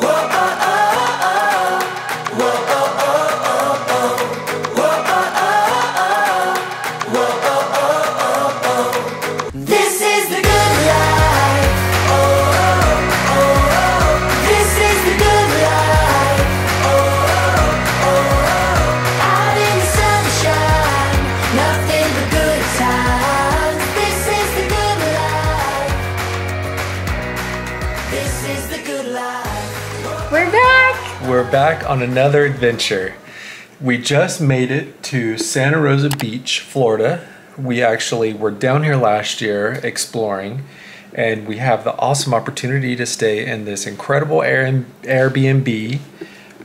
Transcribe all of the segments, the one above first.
This back. On another adventure. We just made it to Santa Rosa Beach, Florida. We actually were down here last year exploring, and we have the awesome opportunity to stay in this incredible Air- Airbnb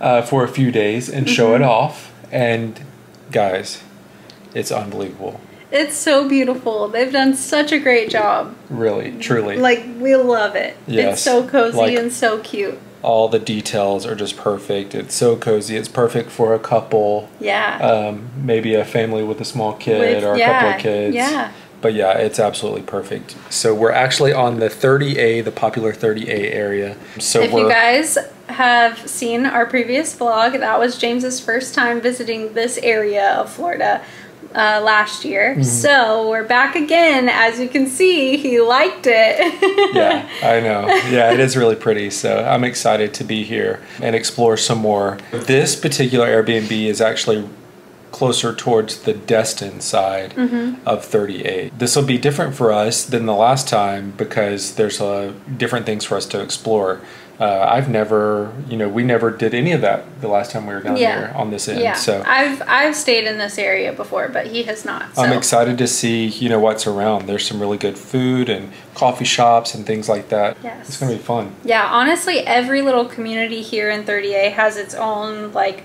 uh, for a few days and show it off. And guys, it's unbelievable. It's so beautiful. They've done such a great job. Really, truly. Like we love it. Yes. It's so cozy Like- and so cute. All the details are just perfect. It's so cozy. It's perfect for a couple. Yeah. um, maybe a family with a small kid With- or a yeah, couple of kids. yeah. But yeah, it's absolutely perfect. So we're actually on the 30A, the popular 30A area. So if you guys have seen our previous vlog, that was James's first time visiting this area of Florida uh, last year. Mm-hmm. So we're back again. As you can see, he liked it. yeah, I know. Yeah, it is really pretty. So I'm excited to be here and explore some more. This particular Airbnb is actually closer towards the Destin side Mm-hmm. of 30A. This will be different for us than the last time because there's uh, different things for us to explore. Uh, I've never, you know, we never did any of that the last time we were down Yeah. here on this end. yeah. So I've I've stayed in this area before, but he has not. So. I'm excited to see, you know, what's around. There's some really good food and coffee shops and things like that. Yes. It's going to be fun. Yeah, honestly, every little community here in 30A has its own like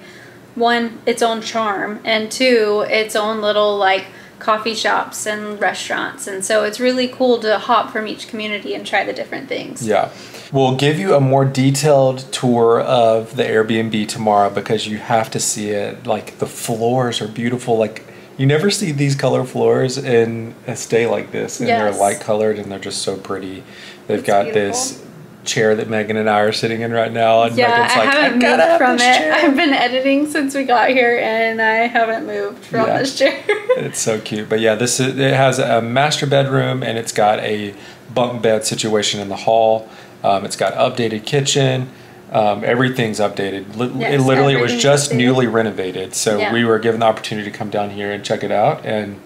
one its own charm and two its own little like coffee shops and restaurants and so it's really cool to hop from each community and try the different things Yeah. We'll give you a more detailed tour of the Airbnb tomorrow because you have to see it. Like the floors are beautiful. Like you never see these color floors in a stay like this. And Yes. they're light colored and they're just so pretty. They've got this chair that Megan and I are sitting in right now. And yeah Megan's i like, haven't gotta moved have from it chair." i've been editing since we got here and i haven't moved from Yeah. this chair It's so cute. But yeah, this is, it has a master bedroom and it's got a bunk bed situation in the hall. Um, it's got updated kitchen. Um, everything's updated. Li- Yes, it literally it was just newly renovated. So Yeah. we were given the opportunity to come down here and check it out and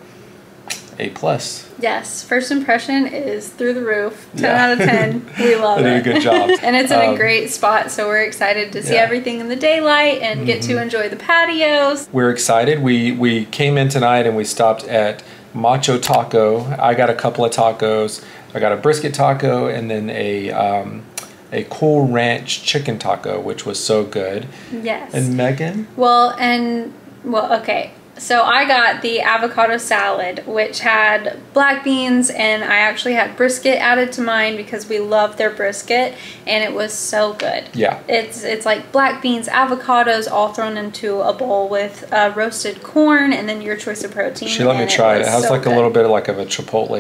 A plus. yes first impression is through the roof 10 Yeah. out of 10 we love They it did a good job. and it's in a Um, great spot so we're excited to see yeah. Mm-hmm. everything in the daylight and get to enjoy the patios We're excited. We we came in tonight and we stopped at Macho Taco. I got a couple of tacos. I got a brisket taco and then a um, a Cool Ranch chicken taco, which was so good. yes And Megan, well and well okay so i got the avocado salad which had black beans and i actually had brisket added to mine because we love their brisket and it was so good yeah, It's it's like black beans, avocados, all thrown into a bowl with uh, roasted corn, and then your choice of protein. she let me try it. It has so like a little bit of like of a chipotle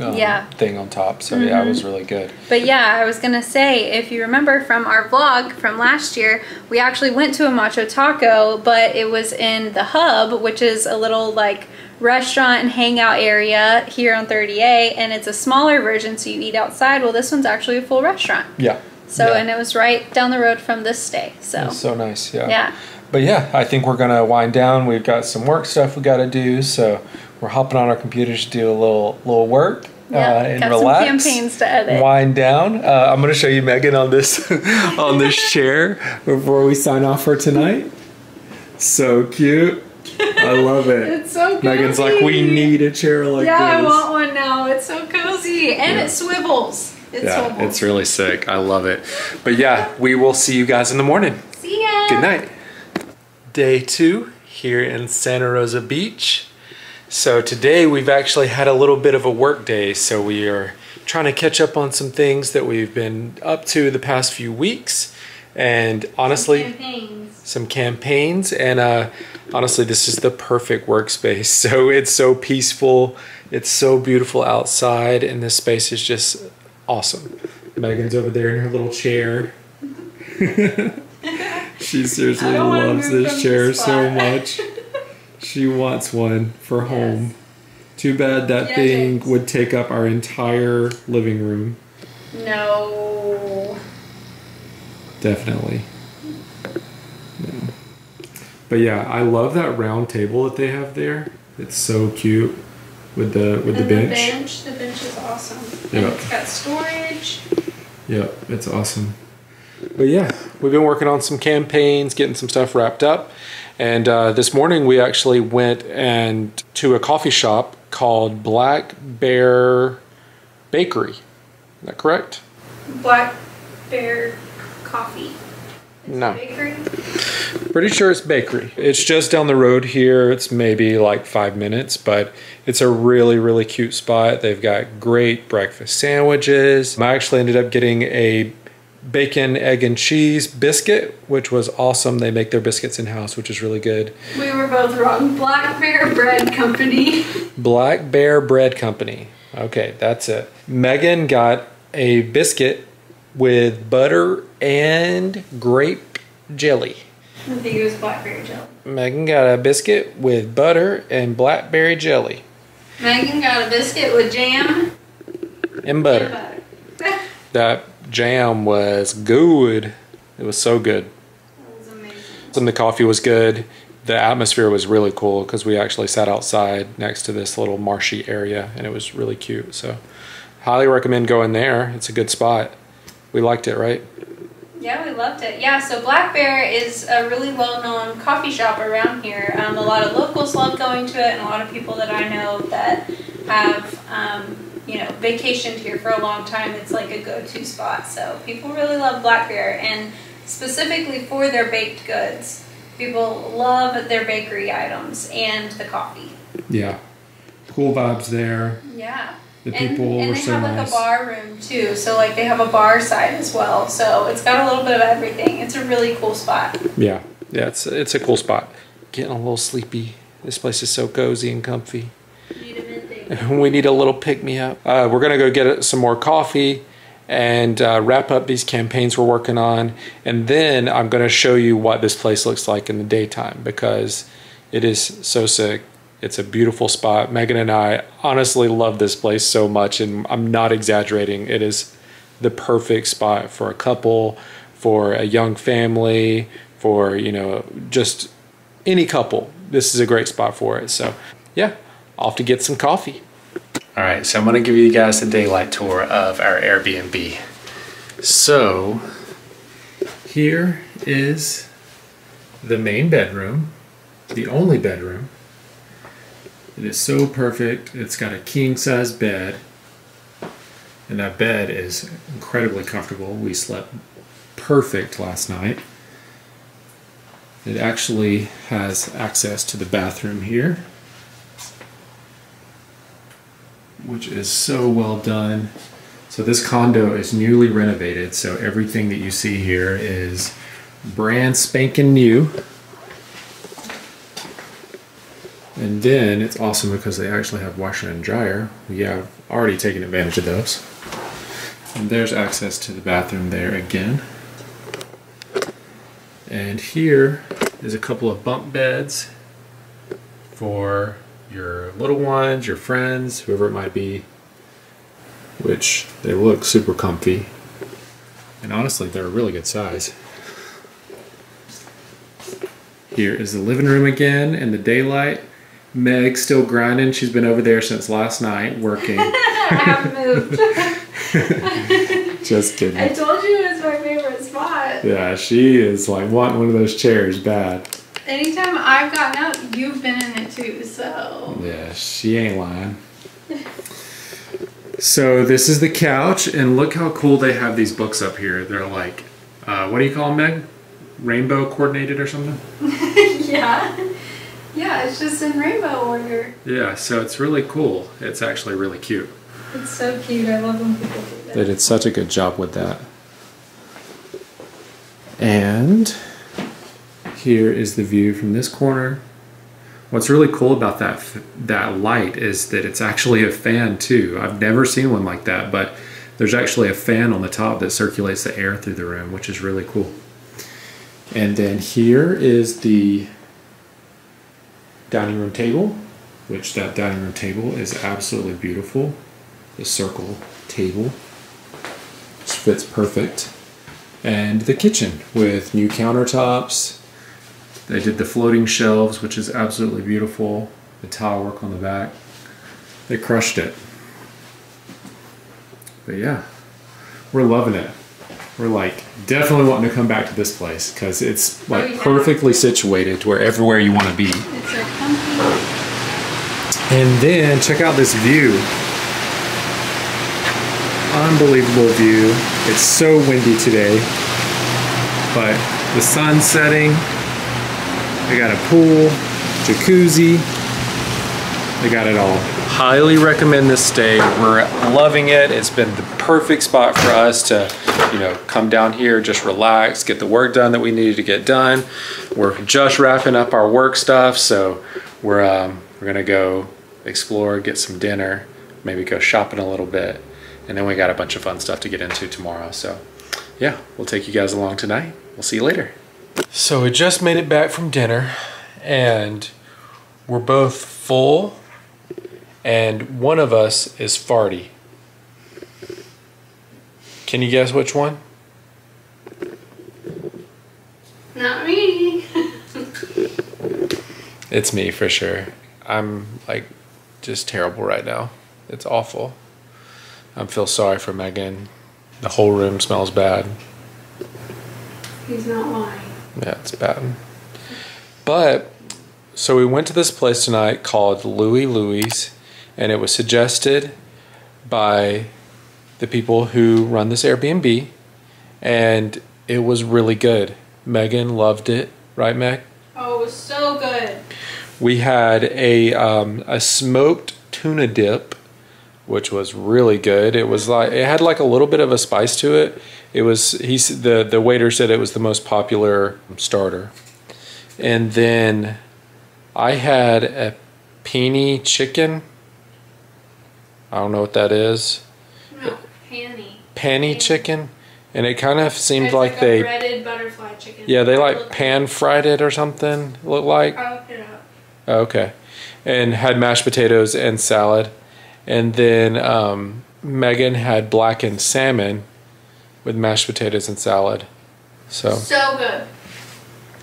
um, Yeah. Mm-hmm. thing on top. So yeah, it was really good. But yeah, I was gonna say, if you remember from our vlog from last year, we actually went to a Macho Taco, but it was in the Hub, which is a little like restaurant and hangout area here on 30A, and it's a smaller version, so you eat outside. Well, this one's actually a full restaurant. Yeah. So, yeah. and it was right down the road from this stay. So, so nice. Yeah. yeah. But yeah, I think we're gonna wind down. We've got some work stuff we got to do, so we're hopping on our computers to do a little little work uh, Yeah, and got relax. some campaigns to edit. Wind down. Uh, I'm gonna show you Megan on this on this chair before we sign off for tonight. So cute. I love it. It's so cozy. Megan's like, we need a chair like this. Yeah, I want one now. It's so cozy. And Yeah. it swivels. It yeah, swivels. it's really sick. I love it. But yeah, we will see you guys in the morning. See ya. Good night. Day two here in Santa Rosa Beach. So today we've actually had a little bit of a work day. So we are trying to catch up on some things that we've been up to the past few weeks. And honestly, Campaigns. some campaigns and uh, honestly this is the perfect workspace so it's so peaceful it's so beautiful outside and this space is just awesome megan's over there in her little chair she seriously I don't wanna loves this chair so much. She wants one for home. Too bad that Yeah, thing would take up our entire living room. No. Definitely. No. But yeah, I love that round table that they have there. It's so cute with the with the bench. The bench. The bench is awesome. Yeah. And it's got storage. Yep, it's awesome. But yeah, we've been working on some campaigns, getting some stuff wrapped up. And uh, this morning we actually went and to a coffee shop called Black Bear Bakery. Is that correct? Black Bear Coffee. It's No. bakery. Pretty sure it's bakery. It's just down the road here. It's maybe like five minutes, but it's a really, really cute spot. They've got great breakfast sandwiches. I actually ended up getting a bacon, egg, and cheese biscuit, which was awesome. They make their biscuits in house, which is really good. We were both wrong. Black Bear Bread Company. Black Bear Bread Company. Okay, that's it. Megan got a biscuit with butter and grape jelly. I think it was Black Bear Jelly. Megan got a biscuit with butter and blackberry jelly Megan got a biscuit with jam and and butter. butter. That jam was good. It was so good. That was amazing. And the coffee was good. The atmosphere was really cool because we actually sat outside next to this little marshy area and it was really cute. So, highly recommend going there. It's a good spot. We liked it, right? Yeah, we loved it. Yeah, so Black Bear is a really well-known coffee shop around here. Um, a lot of locals love going to it, and a lot of people that I know that have, um, you know, vacationed here for a long time. It's like a go-to spot. So people really love Black Bear, and specifically for their baked goods. People love their bakery items and the coffee. Yeah. Cool vibes there. Yeah. The And, people and were they have like a bar room too, so like they have a bar side as well. So it's got a little bit of everything. It's a really cool spot. Yeah. Yeah, it's it's a cool spot. Getting a little sleepy. This place is so cozy and comfy. we need a little pick me up. Uh, we're gonna go get some more coffee and uh, wrap up these campaigns we're working on, and then I'm gonna show you what this place looks like in the daytime because it is so sick. It's a beautiful spot. Megan and I honestly love this place so much, and I'm not exaggerating. It is the perfect spot for a couple, for a young family, for you know just any couple. This is a great spot for it. So, yeah, off to get some coffee. All right, so I'm going to give you guys a daylight tour of our Airbnb. So, here is the main bedroom, the only bedroom. It is so perfect. It's got a king size bed, and that bed is incredibly comfortable. We slept perfect last night. It actually has access to the bathroom here, which is so well done. So this condo is newly renovated, so everything that you see here is brand spanking new. And then it's awesome because they actually have washer and dryer. We have already taken advantage of those. And there's access to the bathroom there again. And here is a couple of bunk beds for your little ones, your friends, whoever it might be, which they look super comfy. And honestly, they're a really good size. Here is the living room again in the daylight. Meg's still grinding. She's been over there since last night working. I haven't moved. Just kidding. I told you it was my favorite spot. Yeah, she is like wanting one of those chairs bad. Anytime I've gotten out, you've been in it too. So Yeah, she ain't lying. So this is the couch, and look how cool they have these books up here. They're like, uh, what do you call them, Meg? Rainbow coordinated or something? yeah, yeah, it's just in rainbow order. Yeah, so it's really cool. It's actually really cute. It's so cute. I love when people do that. They did such a good job with that. And here is the view from this corner. What's really cool about that that light is that it's actually a fan too. I've never seen one like that, but there's actually a fan on the top that circulates the air through the room, which is really cool. And then here is the dining room table, which that dining room table is absolutely beautiful. The circle table, which fits perfect. And the kitchen with new countertops. They did the floating shelves, which is absolutely beautiful. The tile work on the back. They crushed it. But yeah, we're loving it. We're like definitely wanting to come back to this place because it's like Oh, yeah. perfectly situated to where everywhere you want to be. It's so comfy. And then check out this view. Unbelievable view. It's so windy today, but the sun's setting. They got a pool, jacuzzi. They got it all. Highly recommend this stay. We're loving it. It's been the perfect spot for us to, you know, come down here, just relax, get the work done that we needed to get done. We're just wrapping up our work stuff, so we're um, we're gonna go explore, get some dinner, maybe go shopping a little bit, and then we got a bunch of fun stuff to get into tomorrow. So, yeah, we'll take you guys along tonight. We'll see you later. So we just made it back from dinner, and we're both full, and one of us is farty. Can you guess which one? Not me. It's me for sure. I'm like just terrible right now. It's awful. I feel sorry for Megan. The whole room smells bad. He's not lying. Yeah, it's bad. But so we went to this place tonight called Louis Louis's, and it was suggested by the people who run this Airbnb, and it was really good. Megan loved it, right, Meg? Oh, it was so good. We had a um, a smoked tuna dip, which was really good. It was like it had like a little bit of a spice to it. It was he's the the waiter said it was the most popular starter, and then I had a peony chicken. I don't know what that is. No, panny. Panny chicken, and it kind of seemed It's like, like, they breaded butterfly chicken. yeah they like pan fried it or something. Looked like. I looked it up. Okay. And had mashed potatoes and salad. And then um, Megan had blackened salmon with mashed potatoes and salad. So So good.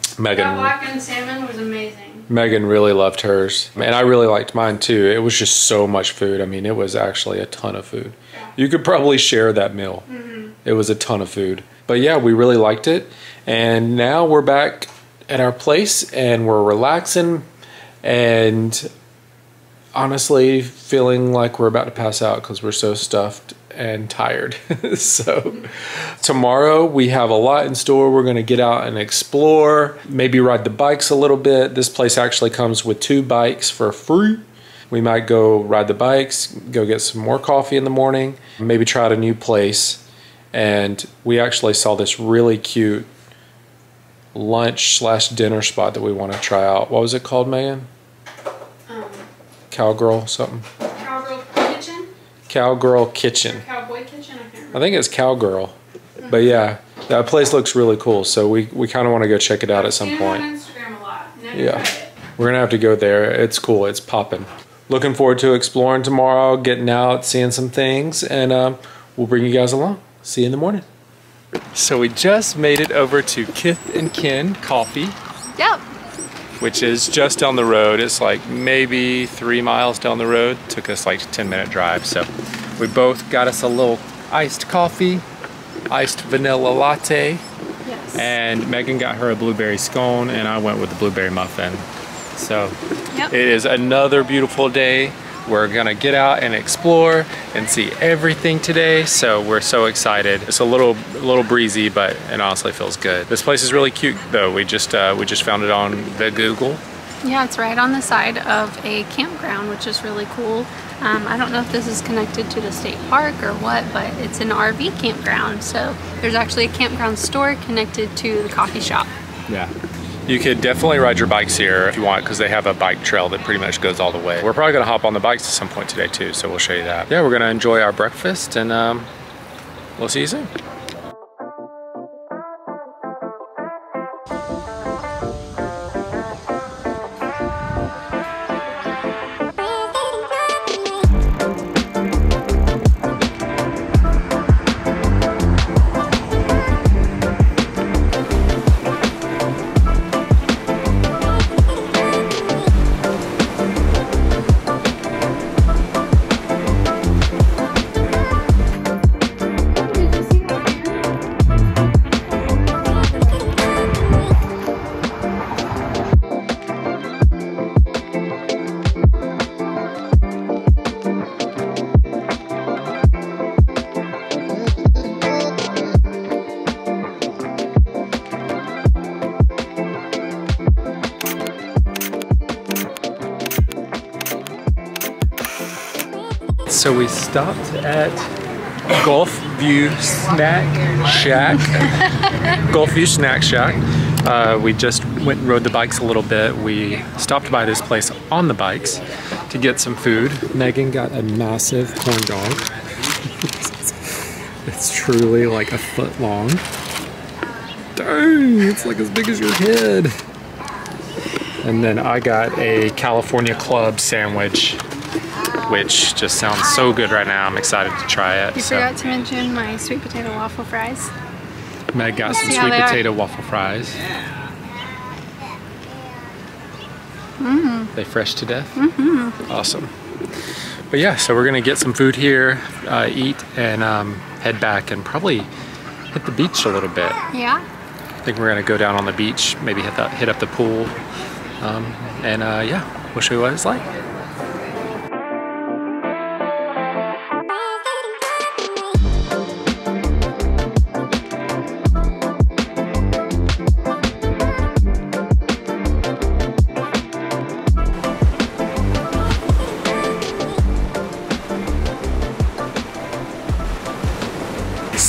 That Megan blackened salmon was amazing. Megan really loved hers. And I really liked mine too. It was just so much food. I mean, it was actually a ton of food. You could probably share that meal. Mm-hmm. It was a ton of food. But yeah, we really liked it. And now we're back at our place and we're relaxing and honestly feeling like we're about to pass out because we're so stuffed and tired. so mm-hmm. tomorrow we have a lot in store. We're going to get out and explore, maybe ride the bikes a little bit. This place actually comes with two bikes for free. We might go ride the bikes, go get some more coffee in the morning, maybe try out a new place. And we actually saw this really cute lunch slash dinner spot that we want to try out. What was it called, Megan? Um, Cowgirl something? cowgirl kitchen Cowgirl or Kitchen. cowboy kitchen. I can't I think it's Cowgirl. But yeah, that place looks really cool. So we, we kind of want to go check it out at some point. on Instagram a lot. Never Yeah. We're gonna have to go there. It's cool. It's popping. Looking forward to exploring tomorrow, getting out, seeing some things, and um, we'll bring you guys along. See you in the morning. So we just made it over to Kith and Kin Coffee, Yep. which is just down the road. It's like maybe three miles down the road. Took us like a 10 minute drive. So we both got us a little iced coffee, iced vanilla latte, Yes. and Megan got her a blueberry scone, and I went with the blueberry muffin. So Yep. it is another beautiful day. We're gonna get out and explore and see everything today. So we're so excited. It's a little a little breezy, but it honestly feels good. This place is really cute, though. We just uh, we just found it on the Google. Yeah, it's right on the side of a campground, which is really cool. Um, I don't know if this is connected to the state park or what, but it's an RV campground. So there's actually a campground store connected to the coffee shop. Yeah. You could definitely ride your bikes here if you want because they have a bike trail that pretty much goes all the way. We're probably to hop on the bikes at some point today too, so we'll show you that. Yeah, we're to enjoy our breakfast and um, we'll see you soon. So we stopped at Gulf View Snack Shack. Gulf View Snack Shack. Uh, we just went and rode the bikes a little bit. We stopped by this place on the bikes to get some food. Megan got a massive corn dog. it's truly like a foot long. Dang, it's like as big as your head. And then I got a California Club sandwich, which just sounds so good right now. I'm excited to try it. You so. forgot to mention my sweet potato waffle fries. Meg got some sweet they are. potato waffle fries. Mm-hmm. They fresh to death? Mm-hmm. Awesome. But yeah, so we're gonna get some food here, uh, eat, and um, head back and probably hit the beach a little bit. Yeah. I think we're gonna go down on the beach, maybe hit, the, hit up the pool, um, and uh, yeah, we'll show you what it's like.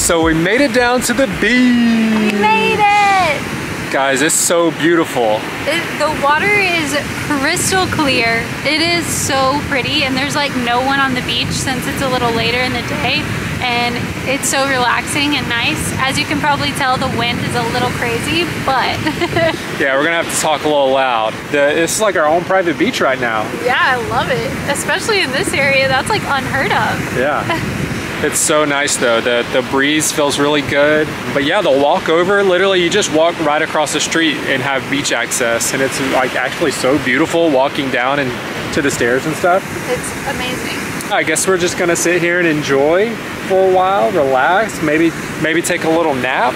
So we made it down to the beach. We made it! Guys, it's so beautiful. It, the water is crystal clear. It is so pretty, and there's like no one on the beach since it's a little later in the day. And it's so relaxing and nice. As you can probably tell, the wind is a little crazy, but Yeah, we're gonna have to talk a little loud. The, this is like our own private beach right now. yeah, I love it. Especially in this area, that's like unheard of. Yeah. It's so nice though. The the breeze feels really good. But yeah, the walk over, literally you just walk right across the street and have beach access. And it's like actually so beautiful walking down and to the stairs and stuff. It's amazing. I guess we're just gonna sit here and enjoy for a while, relax, maybe maybe take a little nap.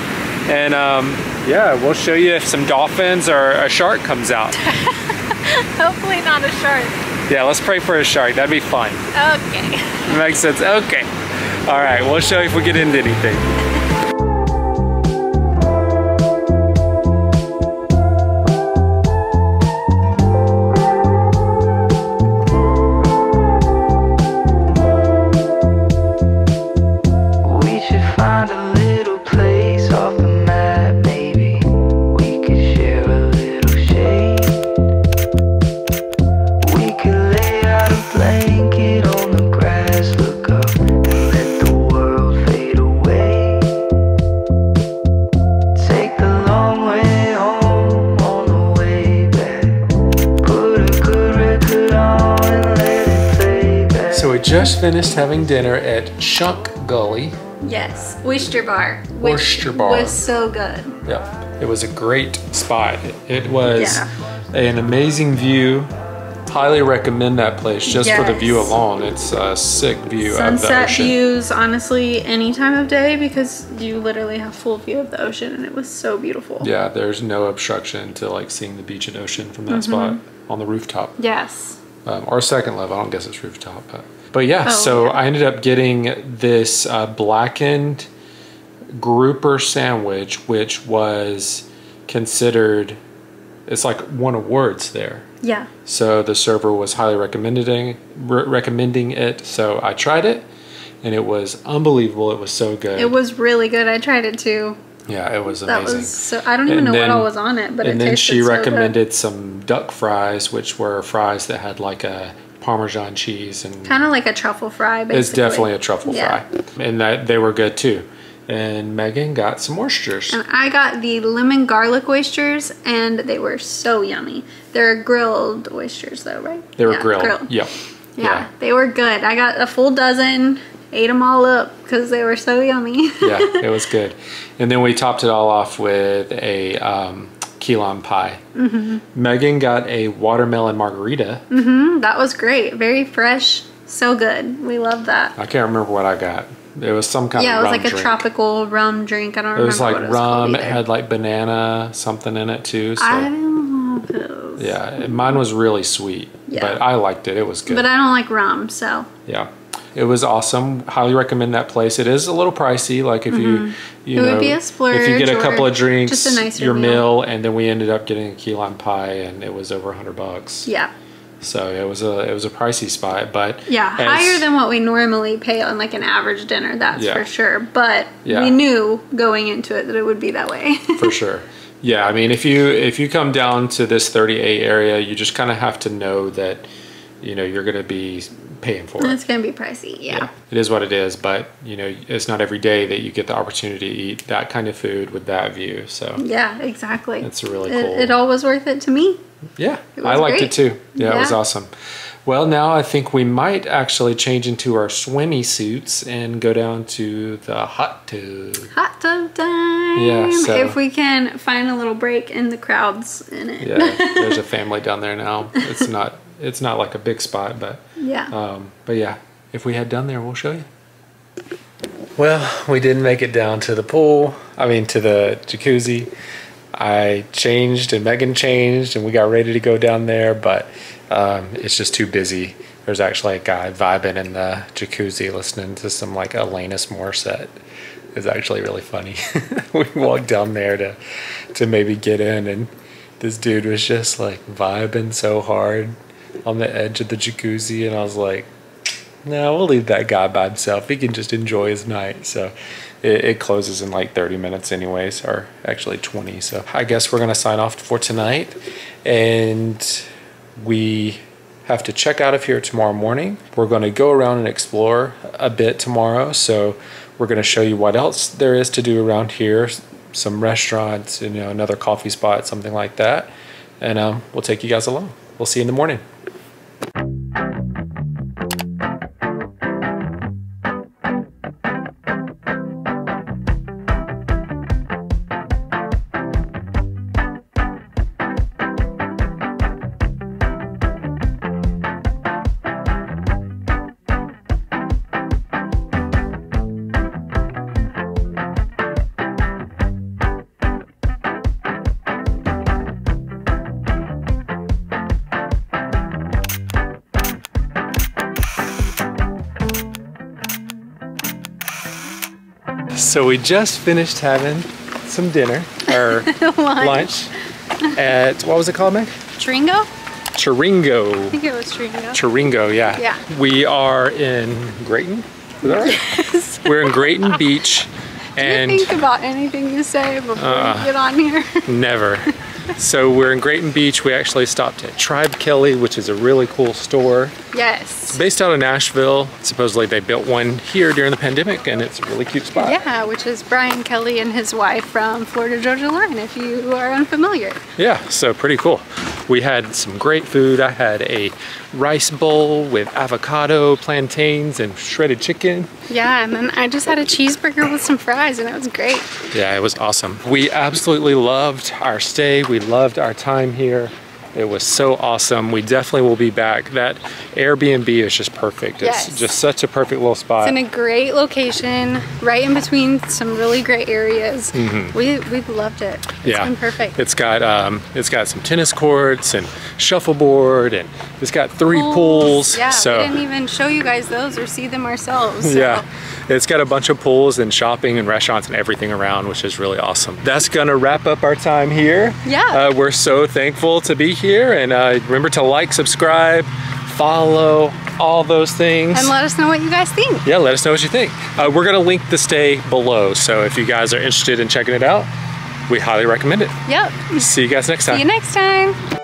And um, yeah, we'll show you if some dolphins or a shark comes out. Hopefully not a shark. Yeah, let's pray for a shark. That'd be fun. Okay. Makes sense. Okay. All right, we'll show you if we get into anything. Just finished having dinner at Shunk Gulley. Yes, Oyster Bar. Oyster Bar. Was so good. Yeah, it was a great spot. It was Yeah. an amazing view. Highly recommend that place just for the view alone. It's a sick view Sunset views, honestly, any time of day because you literally have full view of the ocean and it was so beautiful. Yeah, there's no obstruction to like seeing the beach and ocean from Mm-hmm. that spot on the rooftop. Yes. um, or second level. I don't guess it's rooftop, but but yeah. Oh, so yeah. I ended up getting this uh, blackened grouper sandwich, which was considered. It's like won awards there. Yeah. So the server was highly recommending re- recommending it. So I tried it, and it was unbelievable. It was so good. It was really good. I tried it too. yeah, it was amazing. That was so. I don't even And know then- what all was on it, but and it then she so good. recommended some duck fries, which were fries that had like a Parmesan cheese and kind of like a truffle fry. Basically. It's definitely a truffle Yeah. fry, and that they were good too. And Megan got some oysters. And I got the lemon garlic oysters, and they were so yummy. They're grilled oysters, though, right? They were Yeah, grilled. Yep. Yeah, they were good. I got a full dozen, ate them all up because they were so yummy. yeah, it was good. And then we topped it all off with a um, key lime pie. Mm-hmm. Megan got a watermelon margarita. that was great. Very fresh. So good. We love that. I can't remember what I got. It was some kind yeah, of it was rum like a tropical rum drink. I don't It remember was like what it was like rum. called It had like banana something in it too. So I don't know if it was. yeah, mine was really sweet, Yeah. but I liked it. It was good. But I don't like rum, so Yeah. It was awesome. Highly recommend that place. It is a little pricey. Like if you, you Mm-hmm. It would know, be a if you get a couple of drinks, a nicer your meal. meal, and then we ended up getting a key lime pie, and it was over a hundred bucks. yeah. So it was a it was a pricey spot, but Yeah, as- higher than what we normally pay on like an average dinner, that's Yeah. for sure. But Yeah. we knew going into it that it would be that way. for sure. Yeah, I mean, if you if you come down to this 30A area, you just kind of have to know that you know you're going to be paying for it. it's gonna be pricey. Yeah. it is what it is. But you know, it's not every day that you get the opportunity to eat that kind of food with that view. So Yeah, exactly. It's really It- cool. It, all was worth it to me. yeah, I liked great. it too. Yeah, it was awesome. Well, now I think we might actually change into our swimmy suits and go down to the hot tub. Hot tub time. Yeah, so- if we can find a little break in the crowds in it. Yeah, there's a family down there now. It's not it's not like a big spot, but yeah. Um, but yeah, if we head down there, we'll show you. Well, we didn't make it down to the pool. I mean, to the jacuzzi. I changed and Megan changed, and we got ready to go down there, but um, it's just too busy. There's actually a guy vibing in the jacuzzi listening to some like Alanis Morissette. It's actually really funny. we walked down there to to maybe get in, and this dude was just like vibing so hard on the edge of the jacuzzi, and I was like, no, we'll leave that guy by himself. He can just enjoy his night. So it, it closes in like 30 minutes, anyways, or actually 20. So I guess we're going to sign off for tonight. And we have to check out of here tomorrow morning. We're going to go around and explore a bit tomorrow. So we're going to show you what else there is to do around here some restaurants, you know, another coffee spot, something like that. And um, we'll take you guys along. We'll see you in the morning. So we just finished having some dinner or lunch at what was it called, Meg? Tringo? Chiringo. I think it was Tringo. Chiringo, yeah. Yeah. We are in Grayton. Is that right? We're in Grayton Beach, and you think about anything you say before Uh, you get on here. never. So we're in Grayton Beach. We actually stopped at Tribe Kelley, which is a really cool store. yes. Based out of Nashville. Supposedly they built one here during the pandemic, and it's a really cute spot. Yeah, which is Brian Kelley and his wife from Florida Georgia Line, if you are unfamiliar. Yeah, so pretty cool. We had some great food. I had a rice bowl with avocado, plantains, and shredded chicken. Yeah, and then I just had a cheeseburger with some fries, and it was great. Yeah, it was awesome. We absolutely loved our stay. We loved our time here. It was so awesome. We definitely will be back. That Airbnb is just perfect. Yes. It's just such a perfect little spot. It's in a great location, right in between some really great areas. We we've loved it. It's yeah, been perfect. It's got um, it's got some tennis courts and shuffleboard, and it's got three pools. Yeah, so we didn't even show you guys those or see them ourselves. so- Yeah, it's got a bunch of pools and shopping and restaurants and everything around, which is really awesome. That's gonna wrap up our time here. Yeah. Uh, we're so thankful to be here, and uh, remember to like, subscribe, follow, all those things. And let us know what you guys think. yeah, let us know what you think. Uh, we're gonna link the stay below, so if you guys are interested in checking it out, we highly recommend it. Yep. See you guys next time. See you next time.